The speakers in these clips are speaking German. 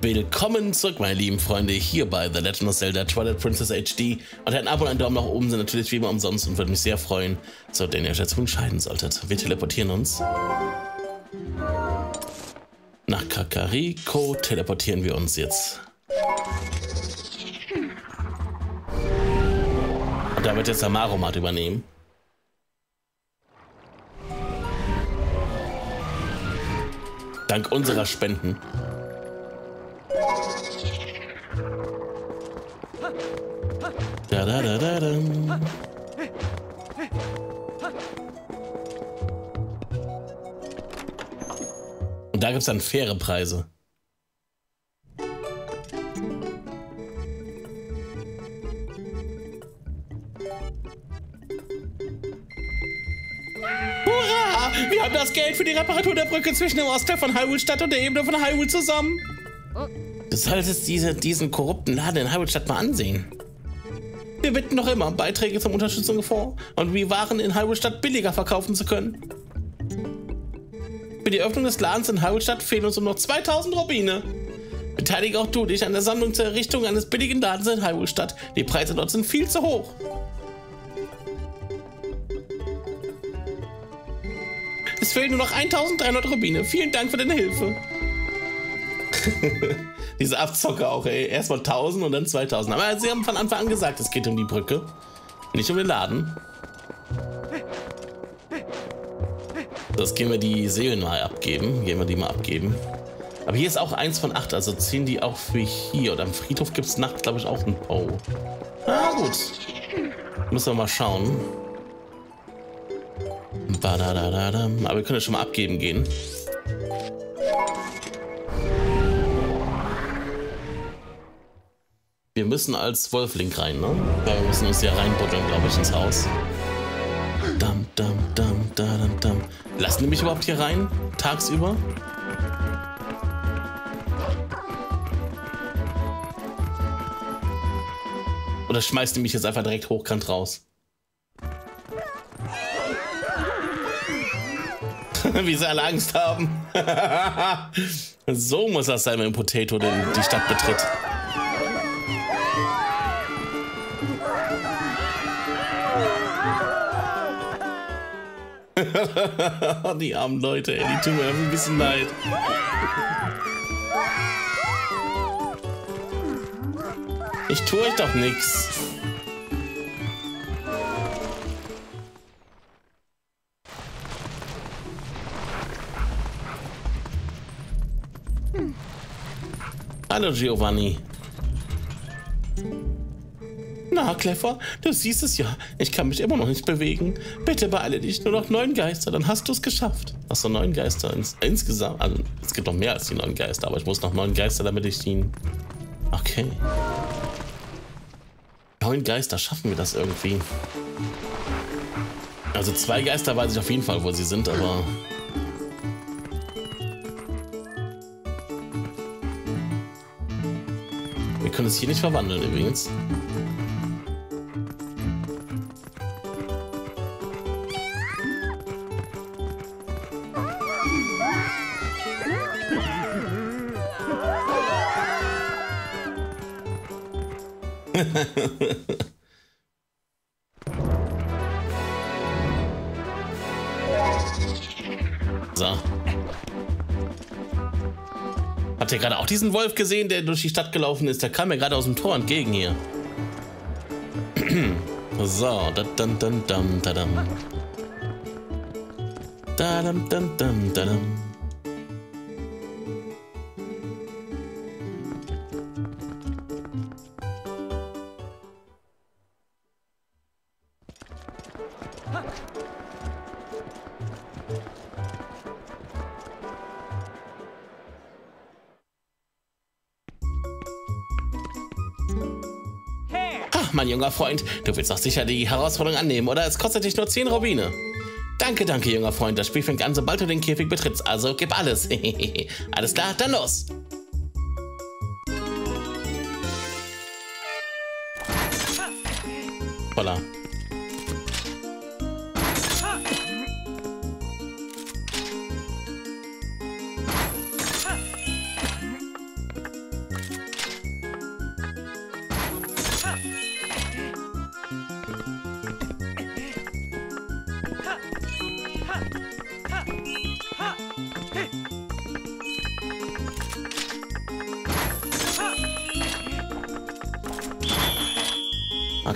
Willkommen zurück, meine lieben Freunde, hier bei The Legend of Zelda Twilight Princess HD. Und ein Abo und ein Daumen nach oben sind natürlich wie immer umsonst und würde mich sehr freuen, so den ihr euch dazu entscheiden solltet. Wir teleportieren uns. Nach Kakariko teleportieren wir uns jetzt. Und da wird jetzt der Maromat übernehmen. Dank unserer Spenden. Da, da, da, da, da. Und da gibt es dann faire Preise. Hurra! Wir haben das Geld für die Reparatur der Brücke zwischen dem Ostteil von Hyrule Stadt und der Ebene von Hyrule zusammen. Du solltest diese, diesen korrupten Laden in Hyrule Stadt mal ansehen. Wir bitten noch immer Beiträge zum Unterstützungsfonds und wie Waren in Hyrule Stadt billiger verkaufen zu können. Für die Öffnung des Ladens in Hyrule Stadt fehlen uns nur noch 2000 Rubine. Beteilige auch du dich an der Sammlung zur Errichtung eines billigen Ladens in Hyrule Stadt. Die Preise dort sind viel zu hoch. Es fehlen nur noch 1300 Rubine. Vielen Dank für deine Hilfe. Diese Abzocke auch, ey. Erstmal 1000 und dann 2000. Aber sie haben von Anfang an gesagt, es geht um die Brücke. Nicht um den Laden. Das gehen wir die Seelen mal abgeben. Gehen wir die mal abgeben. Aber hier ist auch eins von acht, also ziehen die auch für hier. Und am Friedhof gibt es nachts, glaube ich, auch ein Poe. Na gut. Müssen wir mal schauen. Aber wir können ja schon mal abgeben gehen. Wir müssen als Wolflink rein, ne? Ja, wir müssen uns ja reinbuddeln, glaube ich, ins Haus. Dam, dam, dam, dam, dam. Lassen die mich überhaupt hier rein? Tagsüber? Oder schmeißt die mich jetzt einfach direkt hochkant raus? Wie sie alle Angst haben. so muss das sein, wenn ein Potato die Stadt betritt. die armen Leute, ey, die tun mir ein bisschen leid. Ich tue euch doch nichts. Hallo Giovanni. Na, Clever, du siehst es ja. Ich kann mich immer noch nicht bewegen. Bitte beeile dich, nur noch neun Geister, dann hast du es geschafft. Achso, neun Geister ins, insgesamt. Also, es gibt noch mehr als die neun Geister, aber ich muss noch neun Geister, damit ich ihn... Okay. Neun Geister, schaffen wir das irgendwie? Also zwei Geister weiß ich auf jeden Fall, wo sie sind, aber... Wir können es hier nicht verwandeln übrigens. So. Habt ihr gerade auch diesen Wolf gesehen, der durch die Stadt gelaufen ist? Der kam mir gerade aus dem Tor entgegen hier. so, da dam dam dam da dam. Da dam dam dam da dam. Junger Freund. Du willst doch sicher die Herausforderung annehmen, oder? Es kostet dich nur 10 Rubine. Danke, danke, junger Freund. Das Spiel fängt an, sobald du den Käfig betrittst. Also gib alles. alles klar, dann los.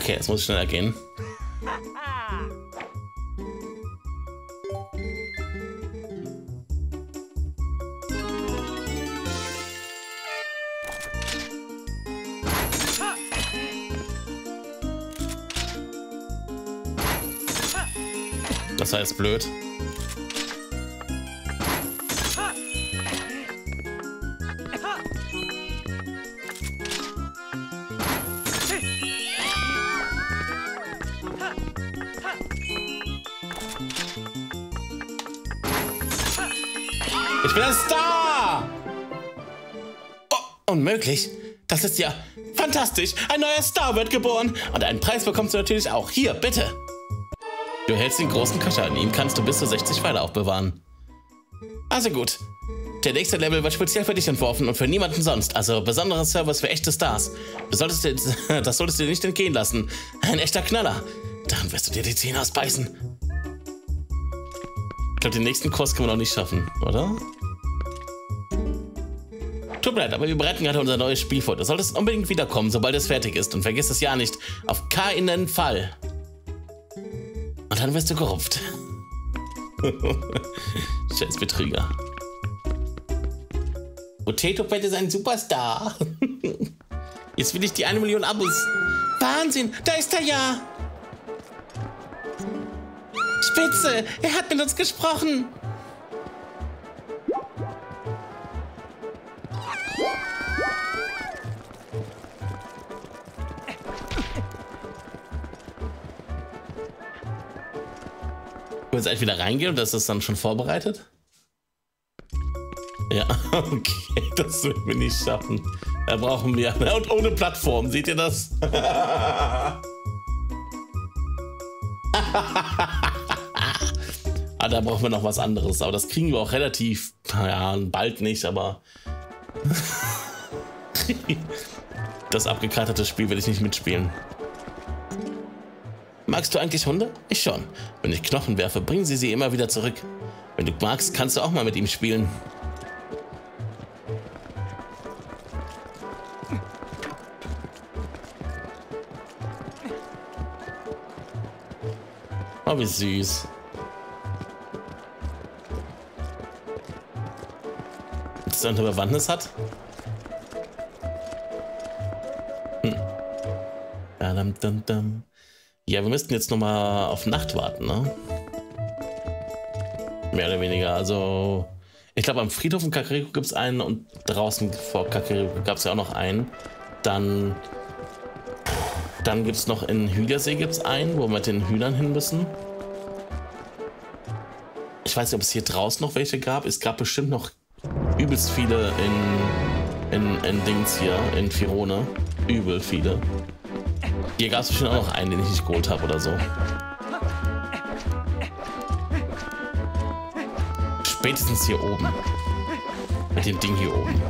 Okay, es muss schneller gehen. Das heißt blöd. Unmöglich. Das ist ja fantastisch. Ein neuer Star wird geboren. Und einen Preis bekommst du natürlich auch. Hier, bitte. Du hältst den großen Kascher. In ihm kannst du bis zu 60 Pfeile aufbewahren. Also gut. Der nächste Level wird speziell für dich entworfen und für niemanden sonst. Also besonderer Service für echte Stars. Du solltest dir, das solltest du dir nicht entgehen lassen. Ein echter Knaller. Dann wirst du dir die Zähne ausbeißen. Ich glaube, den nächsten Kurs können wir noch nicht schaffen, oder? Tut mir leid, aber wir bereiten gerade unser neues Spiel vor. Du solltest unbedingt wiederkommen, sobald es fertig ist. Und vergiss es ja nicht. Auf keinen Fall. Und dann wirst du gerupft. Scheiß Betrüger. Potato Pet ist ein Superstar. Jetzt will ich die eine Million Abos. Wahnsinn, da ist er ja. Spitze, er hat mit uns gesprochen. Jetzt eigentlich wieder reingehen und das ist dann schon vorbereitet? Ja, okay, das werden wir nicht schaffen. Da brauchen wir. Und ohne Plattform, seht ihr das? ah, da brauchen wir noch was anderes. Aber das kriegen wir auch relativ. Ja, bald nicht, aber. das abgekartete Spiel will ich nicht mitspielen. Magst du eigentlich Hunde? Ich schon. Wenn ich Knochen werfe, bringen sie sie immer wieder zurück. Wenn du magst, kannst du auch mal mit ihm spielen. Oh, wie süß. Dass er eine Bewandtnis hat? Hm. Dum, dum, dum. Ja, wir müssten jetzt nochmal auf Nacht warten, ne? Mehr oder weniger. Also, ich glaube, am Friedhof in Kakariko gibt es einen und draußen vor Kakariko gab es ja auch noch einen. Dann, dann gibt es noch in Hühlersee gibt's einen, wo wir mit den Hühnern hin müssen. Ich weiß nicht, ob es hier draußen noch welche gab. Es gab bestimmt noch übelst viele in, in, in Dings hier, in Firone. Übel viele. Hier gab es bestimmt auch noch einen, den ich nicht geholt habe oder so. Spätestens hier oben. Mit dem Ding hier oben.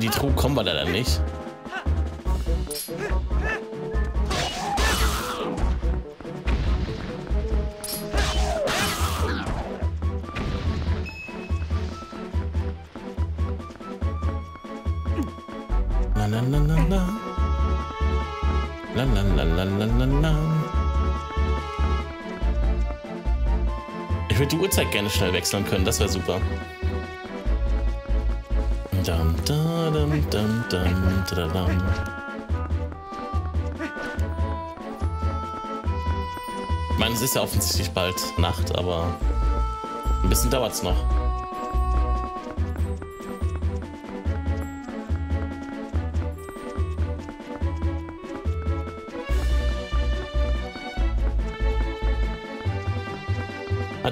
Die Truhe kommen wir leider nicht. Uhrzeit gerne schnell wechseln können, das wäre super. Dum, dum, dum, dum, dum, Ich meine, es ist ja offensichtlich bald Nacht, aber ein bisschen dauert es noch.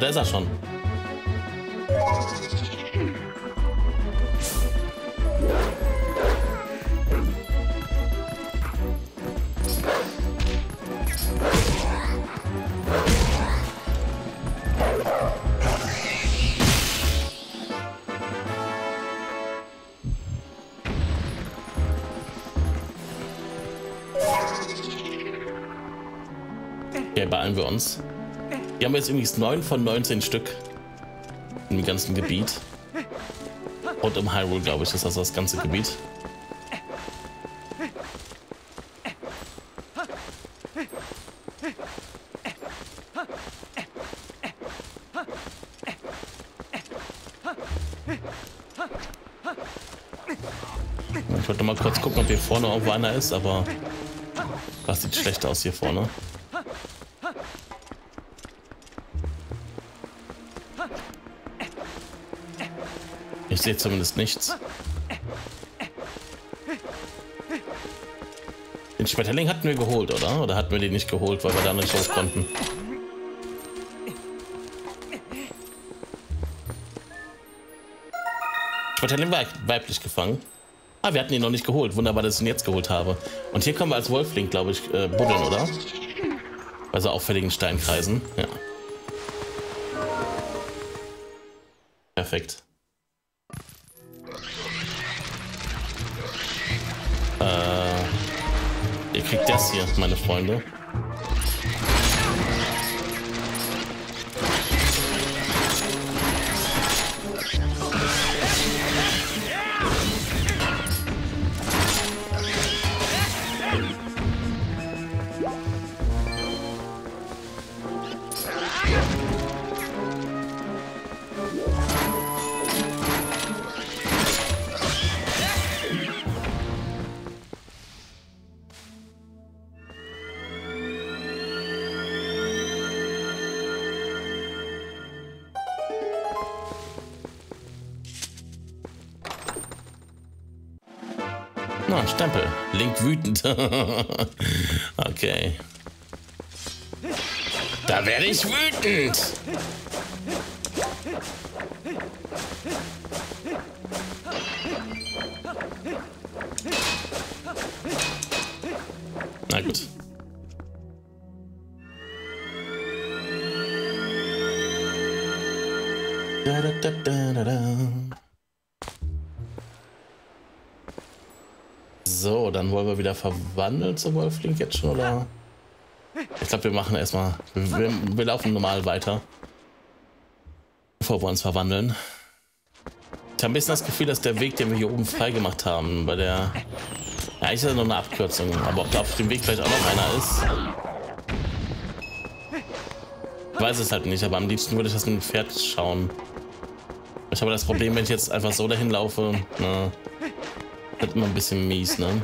ist er schon. Äh. Okay, beeilen wir uns. Hier haben wir jetzt übrigens 9 von 19 Stück im ganzen Gebiet. Und im Hyrule, glaube ich, ist das das ganze Gebiet. Ich wollte mal kurz gucken, ob hier vorne irgendwo einer ist, aber das sieht schlecht aus hier vorne. Sehe zumindest nichts. Den Schmetterling hatten wir geholt, oder? Oder hatten wir den nicht geholt, weil wir da nicht hoch konnten? Schmetterling weib weiblich gefangen. Ah, wir hatten ihn noch nicht geholt. Wunderbar, dass ich ihn jetzt geholt habe. Und hier können wir als Wolfling, glaube ich, äh, buddeln, oder? Bei so auffälligen Steinkreisen. Ja. Perfekt. Kriegt das hier, meine Freunde. Wütend. okay. Da werde ich wütend. Na gut. Da, da, da, So, dann wollen wir wieder verwandeln zum Wolfling jetzt schon, oder? Ich glaube, wir machen erstmal. Wir, wir, laufen normal weiter. Bevor wir uns verwandeln. Ich habe ein bisschen das Gefühl, dass der Weg, den wir hier oben freigemacht haben, bei der. Ja, ist das nur eine Abkürzung, aber ob da auf dem Weg vielleicht auch noch einer ist. Ich weiß es halt nicht, aber am liebsten würde ich das mit dem Pferd schauen. Ich habe das Problem, wenn ich jetzt einfach so dahin laufe. Na, wird immer ein bisschen mies, ne?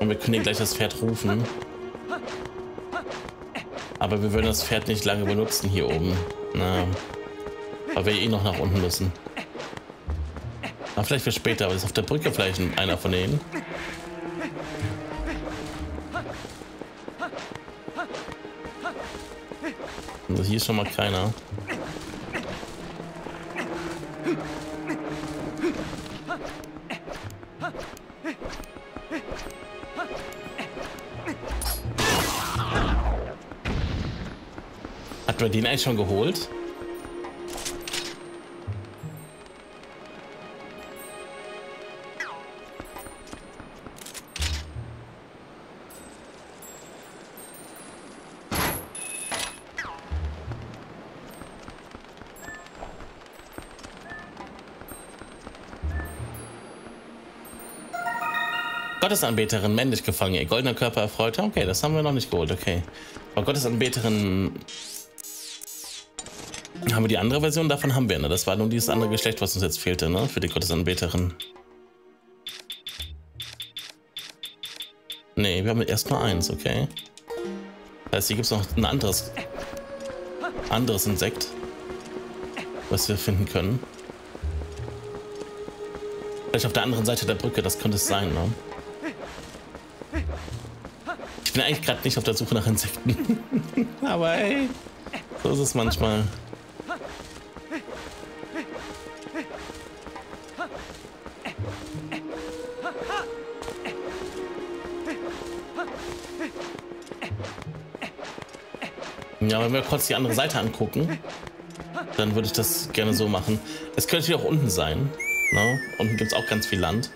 Und wir können hier gleich das Pferd rufen. Aber wir würden das Pferd nicht lange benutzen hier oben. Na, weil wir eh noch nach unten müssen. Aber vielleicht für später, aber ist auf der Brücke vielleicht einer von denen. Also hier ist schon mal keiner. Hat man den eigentlich schon geholt? Gottesanbeterin männlich gefangen. Ihr goldener Körper erfreut. Okay, das haben wir noch nicht geholt. Okay. Aber Gottesanbeterin haben wir die andere Version? Davon haben wir, ne? Das war nun dieses andere Geschlecht, was uns jetzt fehlte, ne? Für die Gottesanbeterin. Ne, wir haben erst nur eins, okay. Das heißt, hier gibt es noch ein anderes, anderes Insekt, was wir finden können. Vielleicht auf der anderen Seite der Brücke, das könnte es sein, ne? Ich bin eigentlich gerade nicht auf der Suche nach Insekten. Aber ey, so ist es manchmal. Ja, wenn wir kurz die andere Seite angucken, dann würde ich das gerne so machen. Es könnte auch unten sein. Ne? Unten gibt es auch ganz viel Land.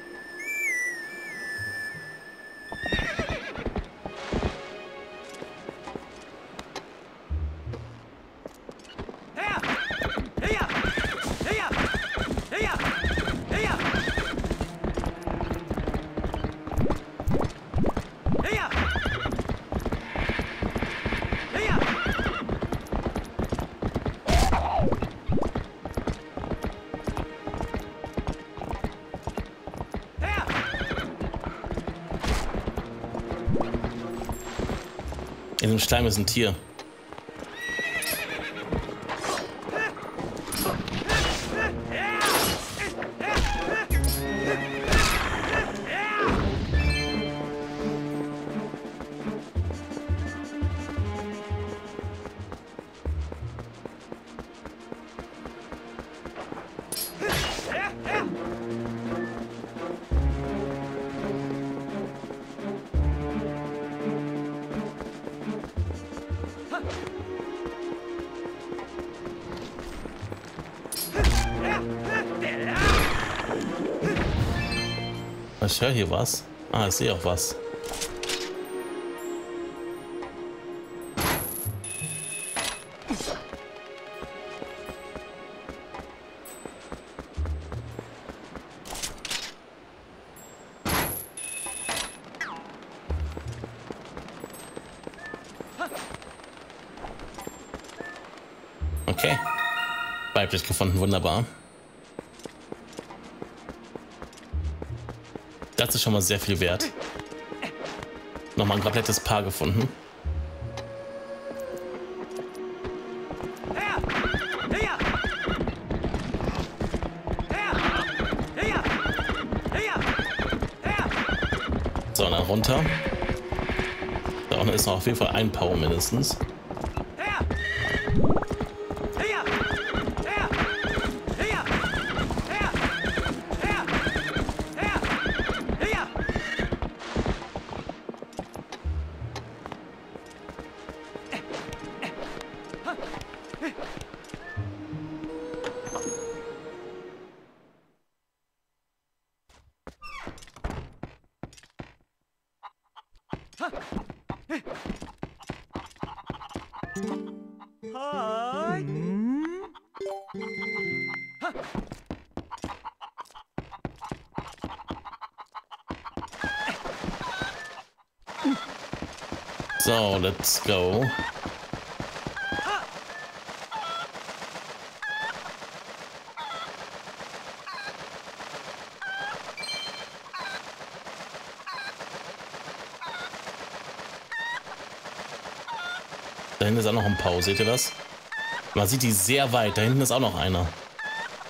In Ich höre hier was. Ah, ich sehe auch was. Okay. Weiblich gefunden, wunderbar. Das ist schon mal sehr viel wert. Nochmal ein komplettes Paar gefunden. So, dann runter. Da unten ist noch auf jeden Fall ein Power mindestens. Hmm. So, let's go. Pau, seht ihr das? Man sieht die sehr weit, da hinten ist auch noch einer.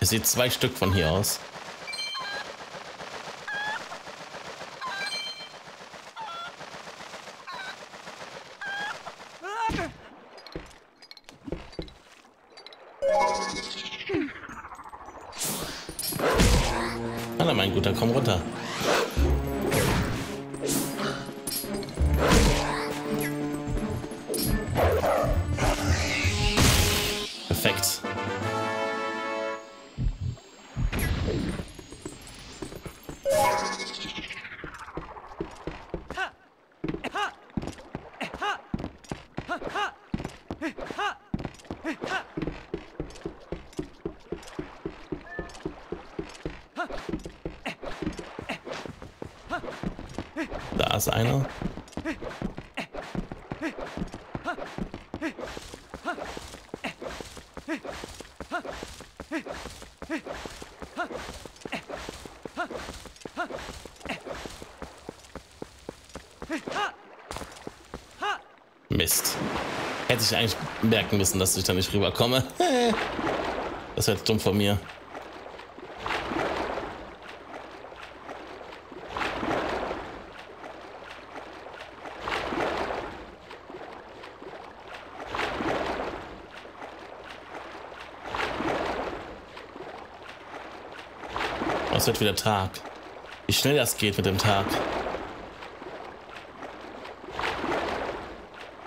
Ihr seht zwei Stück von hier aus. Perfekt. Da ist einer. Hätte ich eigentlich merken müssen, dass ich da nicht rüberkomme. Das wäre dumm von mir. Oh, es wird wieder Tag. Wie schnell das geht mit dem Tag.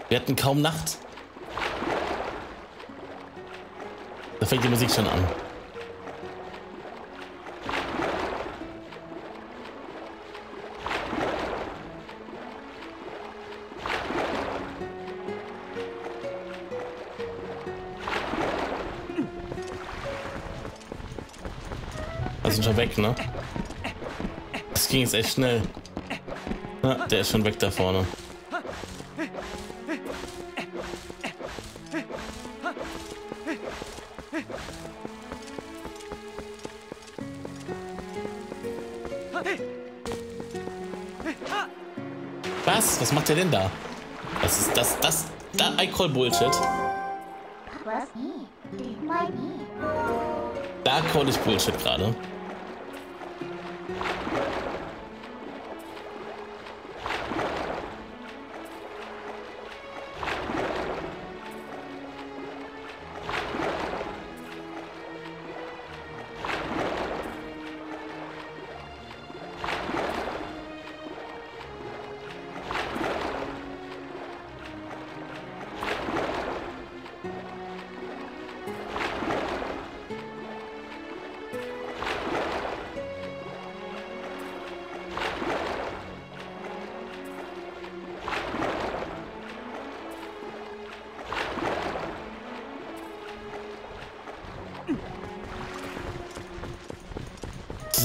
Wir hatten kaum Nacht. Da fängt die Musik schon an. Also schon weg, ne? Das ging jetzt echt schnell. Na, der ist schon weg da vorne. Macht der denn da? Das ist das, das, da, I call Bullshit. Da call ich Bullshit gerade.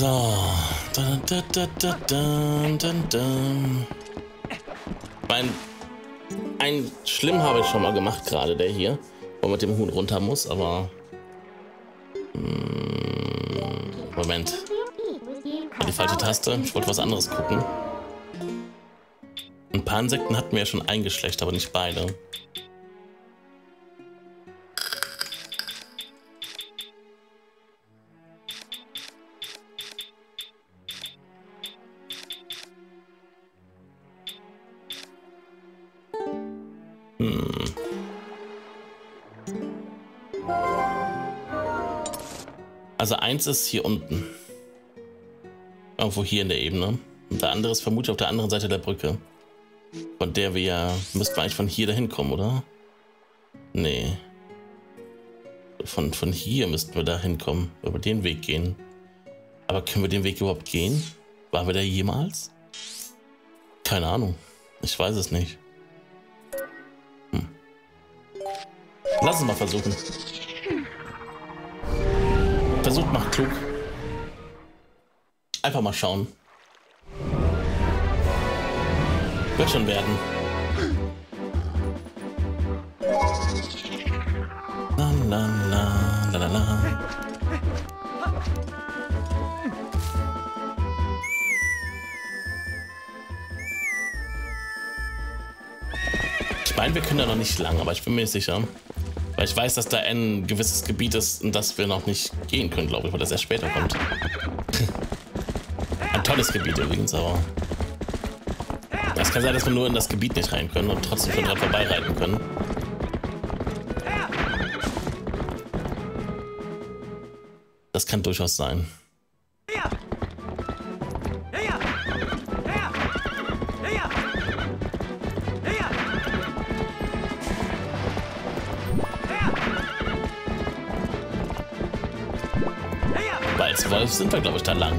So. Dun, dun, dun. Mein, ein Schlimm habe ich schon mal gemacht, gerade der hier, wo man mit dem Huhn runter muss, aber... Mm, Moment. Die falsche Taste. Ich wollte was anderes gucken. Ein paar Insekten hatten wir ja schon ein Geschlecht, aber nicht beide. Eins ist hier unten. Irgendwo hier in der Ebene. Und der andere ist vermutlich auf der anderen Seite der Brücke. Von der wir ja... Müssten wir eigentlich von hier dahin kommen, oder? Nee. Von, von hier müssten wir da hinkommen. Über den Weg gehen. Aber können wir den Weg überhaupt gehen? Waren wir da jemals? Keine Ahnung. Ich weiß es nicht. Hm. Lass uns mal versuchen. Versucht macht klug. Einfach mal schauen. Wird schon werden. La la la la la Ich meine, wir können da noch nicht lang, aber ich bin mir nicht sicher. Weil ich weiß, dass da ein gewisses Gebiet ist, in das wir noch nicht gehen können, glaube ich, weil das erst später kommt. ein tolles Gebiet übrigens, aber... Es kann sein, dass wir nur in das Gebiet nicht rein können und trotzdem schon dran vorbeireiten können. Das kann durchaus sein. Wolf sind wir, glaube ich, da lang.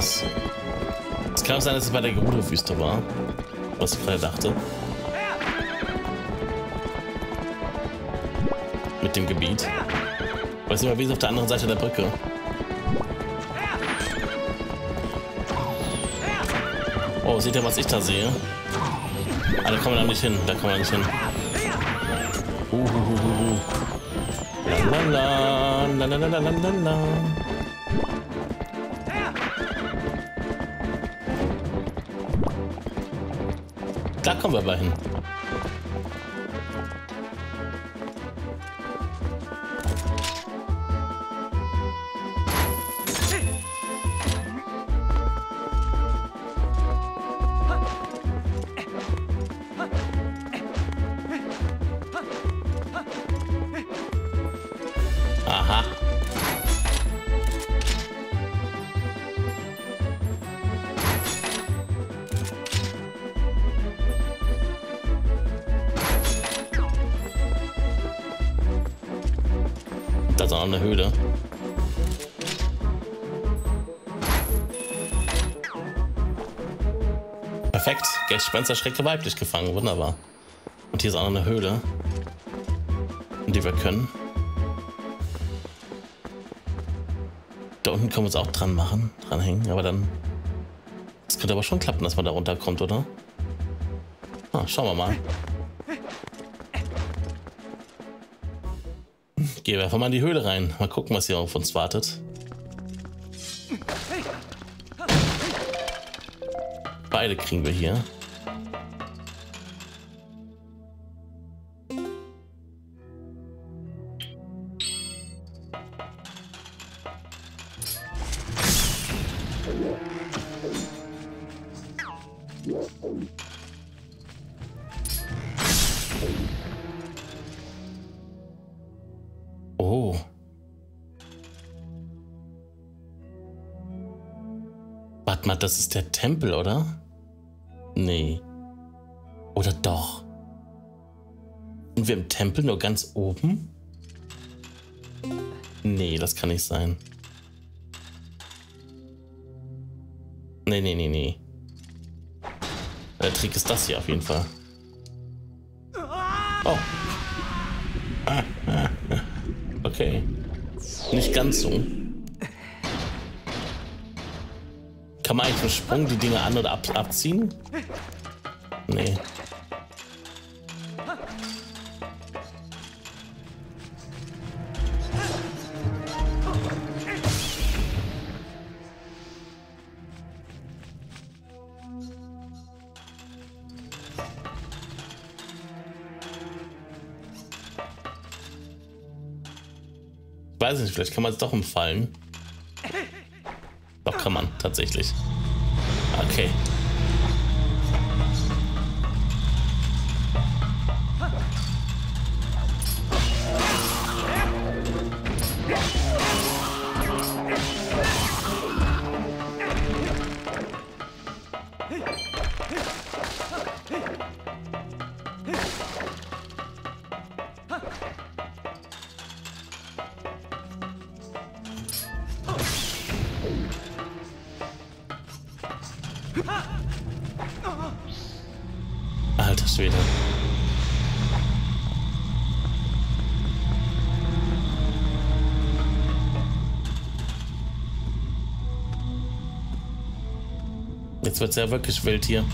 Anders. Es kann auch sein, dass es bei der Gerudo-Wüste war. Was ich gerade dachte. Mit dem Gebiet. Weiß nicht mal, wie es auf der anderen Seite der Brücke. Oh, seht ihr, was ich da sehe? Ah, da kommen wir da nicht hin. Da kommen wir nicht hin. Uhuhuhu. La la la kommen wir aber hin. Auch eine Höhle. Perfekt. Gespensterschrecke weiblich gefangen. Wunderbar. Und hier ist auch noch eine Höhle, in die wir können. Da unten können wir uns auch dran machen, dranhängen, aber dann... Das könnte aber schon klappen, dass man da runterkommt, oder? Ah, schauen wir mal. Wir einfach mal in die Höhle rein. Mal gucken, was hier auf uns wartet. Beide kriegen wir hier. Warte mal, das ist der Tempel, oder? Nee. Oder doch? Sind wir im Tempel nur ganz oben? Nee, das kann nicht sein. Nee, nee, nee, nee. Der Trick ist das hier auf jeden Fall. Oh. Okay. Nicht ganz so. Kann man eigentlich mit Sprung die Dinge an- oder ab abziehen? Nee. Ich weiß nicht, vielleicht kann man es doch umfallen. Kann man, tatsächlich. Okay. Jetzt wird's ja wirklich wild hier.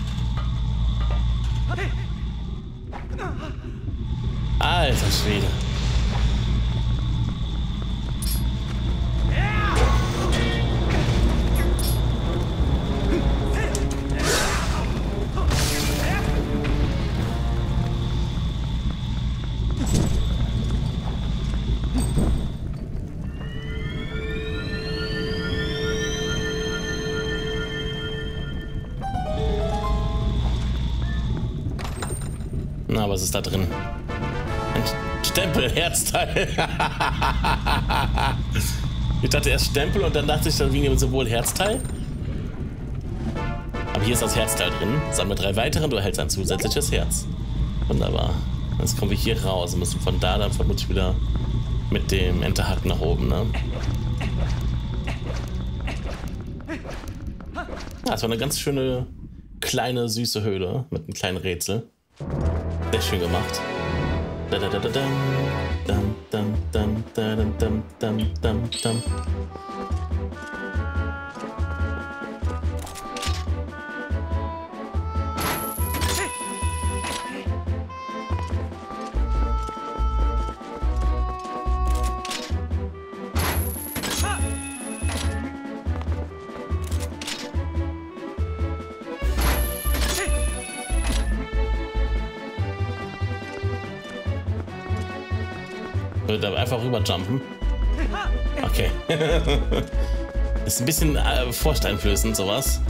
Na, was ist da drin? Ein Stempel, Herzteil. ich dachte erst Stempel und dann dachte ich dann wegen dem Symbol Herzteil. Aber hier ist das Herzteil drin. Sammle drei weitere, du erhältst ein zusätzliches Herz. Wunderbar. Jetzt kommen wir hier raus und müssen von da dann vermutlich wieder mit dem Enterhack nach oben, ne? Ah, das war eine ganz schöne, kleine, süße Höhle mit einem kleinen Rätsel. Sehr schön gemacht. Dum, dum, dum, dum, dum, dum, dum, dum. Einfach rüberjumpen. Okay. Ist ein bisschen äh, vorsteinflößend, sowas.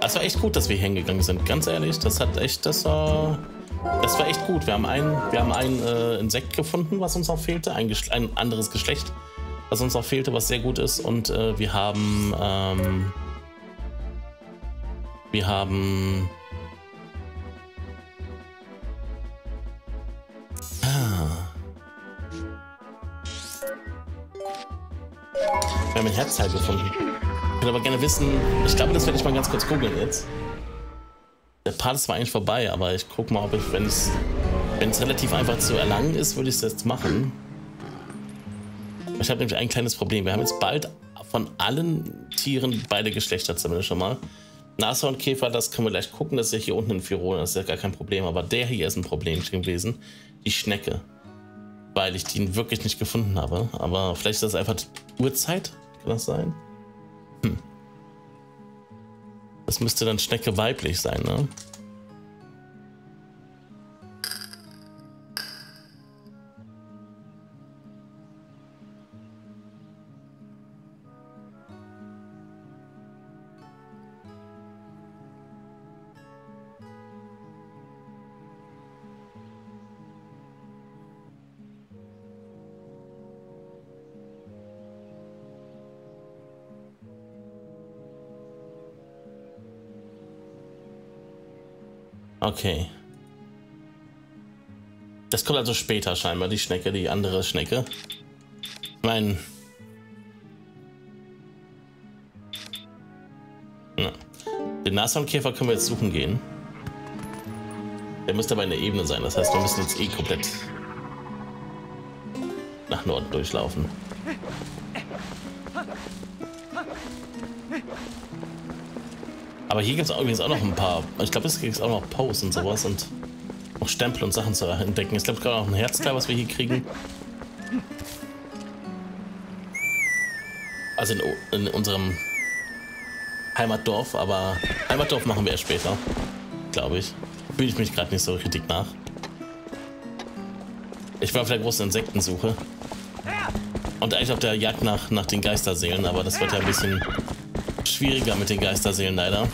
Das war echt gut, dass wir hier hingegangen sind. Ganz ehrlich, das hat echt, das war, das war echt gut. Wir haben ein, wir haben ein äh, Insekt gefunden, was uns noch fehlte, ein, ein anderes Geschlecht, was uns noch fehlte, was sehr gut ist. Und äh, wir haben, ähm, wir haben... Ah. Wir haben ein Herzteil gefunden. Ich würde aber gerne wissen, ich glaube, das werde ich mal ganz kurz googeln jetzt. Der Part ist zwar eigentlich vorbei, aber ich gucke mal, ob ich, wenn es wenn es relativ einfach zu erlangen ist, würde ich es jetzt machen. Ich habe nämlich ein kleines Problem. Wir haben jetzt bald von allen Tieren beide Geschlechter zumindest schon mal. Nashornkäfer, das können wir gleich gucken. Das ist ja hier unten in Firol, das ist ja gar kein Problem. Aber der hier ist ein Problem gewesen. Die Schnecke. Weil ich den wirklich nicht gefunden habe. Aber vielleicht ist das einfach Uhrzeit. Kann das sein? Hm. Das müsste dann Schnecke weiblich sein, ne? Okay. Das kommt also später scheinbar, die Schnecke, die andere Schnecke. Ich meine... Den Nashornkäfer können wir jetzt suchen gehen. Der müsste aber in der Ebene sein, das heißt, wir müssen jetzt eh komplett nach Norden durchlaufen. Aber hier gibt es übrigens auch noch ein paar. Ich glaube, es gibt auch noch Posts und sowas und noch Stempel und Sachen zu entdecken. Ich glaube, gibt auch ein Herzteil, was wir hier kriegen. Also in, in unserem Heimatdorf, aber Heimatdorf machen wir erst später. Glaube ich. Fühle ich mich gerade nicht so richtig nach. Ich war auf der großen Insektensuche. Und eigentlich auf der Jagd nach, nach den Geisterseelen, aber das wird ja ein bisschen schwieriger mit den Geisterseelen leider.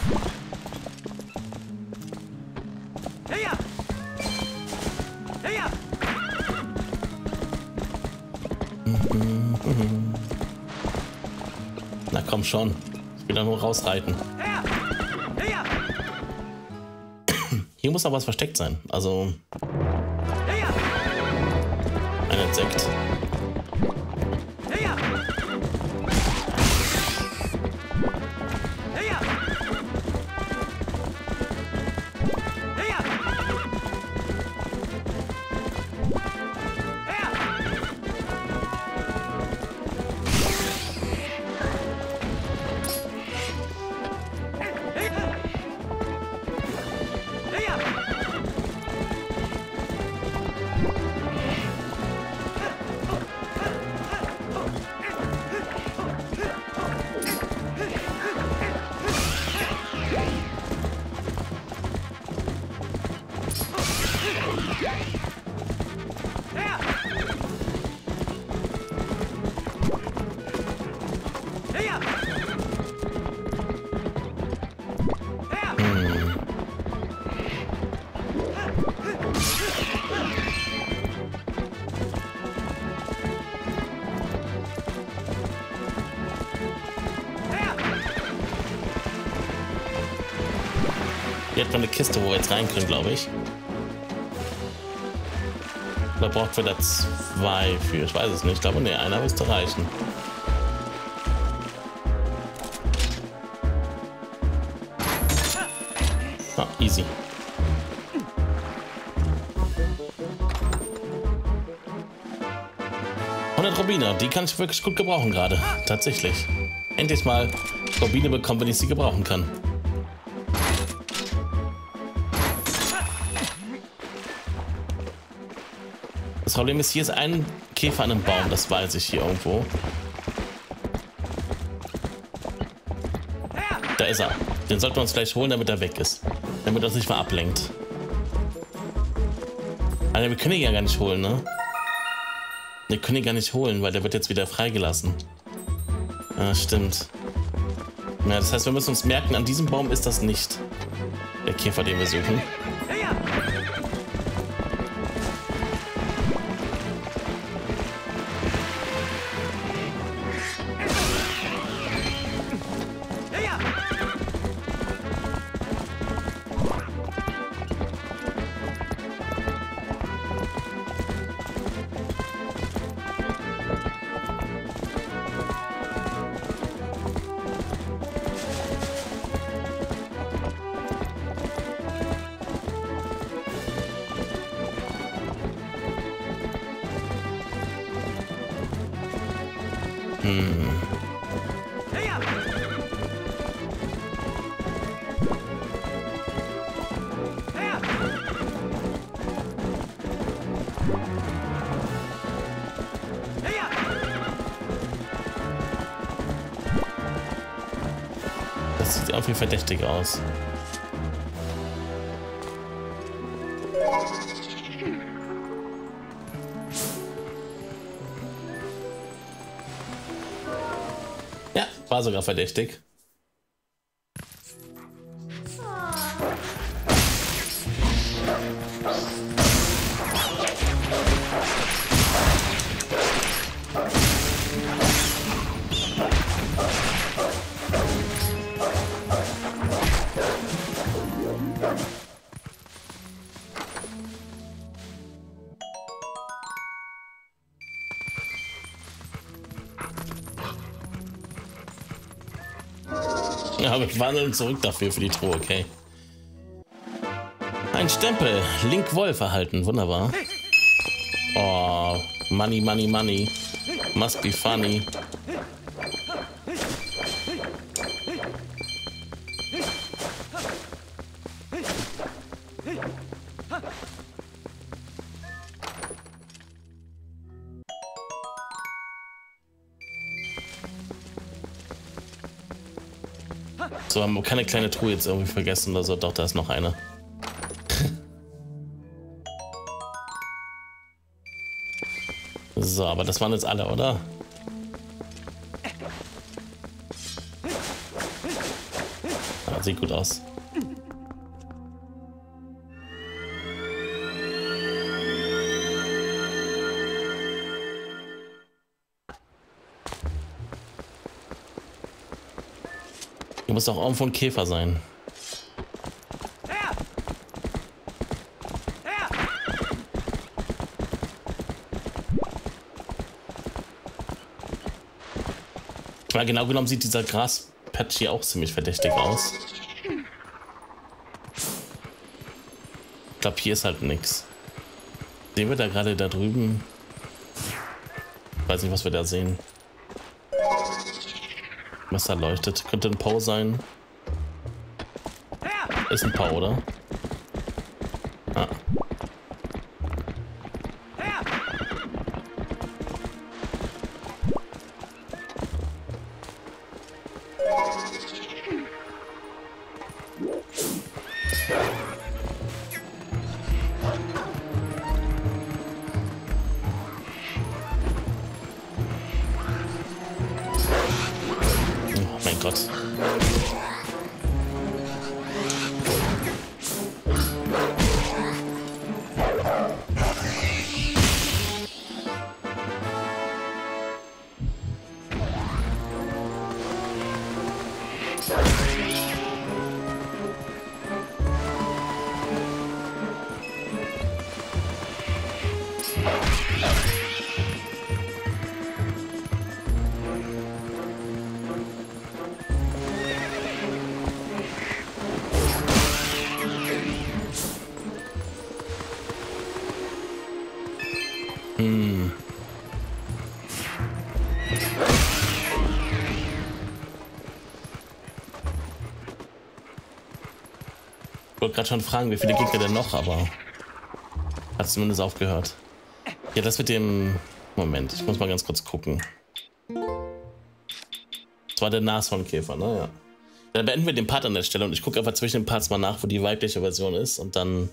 Na komm schon. Ich will da nur rausreiten. Hier muss noch was versteckt sein. Also. Man eine Kiste, wo wir jetzt rein können, glaube ich. Da braucht wir da zwei für. Ich weiß es nicht. Ich glaube, ne, einer müsste reichen. Ah, easy. Rubine, die kann ich wirklich gut gebrauchen gerade. Tatsächlich. Endlich mal Rubine bekommen, wenn ich sie gebrauchen kann. Das Problem ist, hier ist ein Käfer an einem Baum, das weiß ich hier irgendwo. Da ist er. Den sollten wir uns gleich holen, damit er weg ist. Damit er uns nicht mal ablenkt. Alter, wir können ihn ja gar nicht holen, ne? Wir können ihn gar nicht holen, weil der wird jetzt wieder freigelassen. Ja, stimmt. Ja, das heißt, wir müssen uns merken, an diesem Baum ist das nicht der Käfer, den wir suchen. Verdächtig aus. Ja, war sogar verdächtig. Wandeln zurück dafür für die Truhe, okay. Ein Stempel. Link Wolf erhalten. Wunderbar. Oh, money, money, money. Must be funny. So, haben wir keine kleine Truhe jetzt irgendwie vergessen oder so. Doch, da ist noch eine. so, aber das waren jetzt alle, oder? Ah, sieht gut aus. Muss doch irgendwo ein Käfer sein. Weil genau genommen sieht dieser Graspatch hier auch ziemlich verdächtig aus. Ich glaube, hier ist halt nichts. Sehen wir da gerade da drüben? Ich weiß nicht, was wir da sehen. Da leuchtet. Könnte ein Poe sein. Ist ein Poe, oder? Gott. Wollte gerade schon fragen, wie viele Gegner denn noch, aber hat zumindest aufgehört. Ja, das mit dem... Moment, ich muss mal ganz kurz gucken. Das war der Nashornkäfer, ne? Dann beenden wir den Part an der Stelle und ich gucke einfach zwischen den Parts mal nach, wo die weibliche Version ist und dann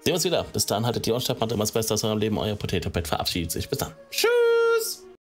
sehen wir uns wieder. Bis dann haltet die Ohren statt, macht immer das Beste aus eurem Leben. Euer Potato Pet verabschiedet sich. Bis dann. Tschüss.